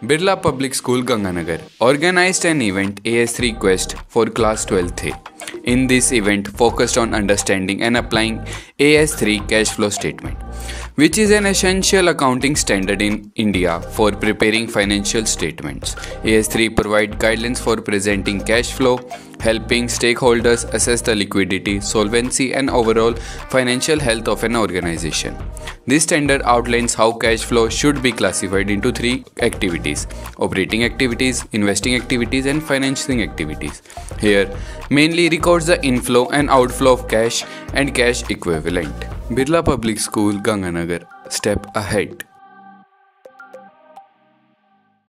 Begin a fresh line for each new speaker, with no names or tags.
Birla Public School Ganganagar organized an event AS3 Quest for class 12th. In this event focused on understanding and applying AS3 cash flow statement, which is an essential accounting standard in India for preparing financial statements. AS3 provide guidelines for presenting cash flow helping stakeholders assess the liquidity, solvency, and overall financial health of an organization. This standard outlines how cash flow should be classified into three activities operating activities, investing activities, and financing activities. Here, mainly records the inflow and outflow of cash and cash equivalent. Birla Public School, Ganganagar. Step ahead.